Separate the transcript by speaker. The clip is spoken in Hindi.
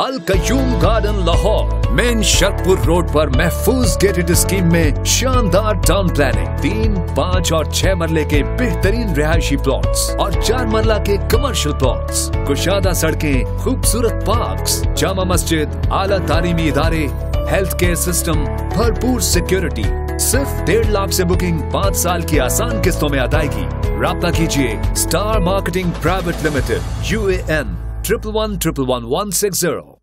Speaker 1: Al Qayyum garden, Lahore, main Sherpur road पर महफूज गेटेड स्कीम में शानदार टाउन प्लानिंग तीन, पाँच और छह मरले के बेहतरीन रिहायशी प्लॉट्स और चार मरला के कमर्शियल प्लॉट्स कुशादा सड़कें, खूबसूरत पार्क्स जामा मस्जिद, आला तालीमी इदारे हेल्थ केयर सिस्टम भरपूर सिक्योरिटी सिर्फ़ डेढ़ लाख से बुकिंग पाँच साल की आसान किस्तों में अदायगी। रब्ता कीजिए star marketing private limited U A N triple one triple one one six zero.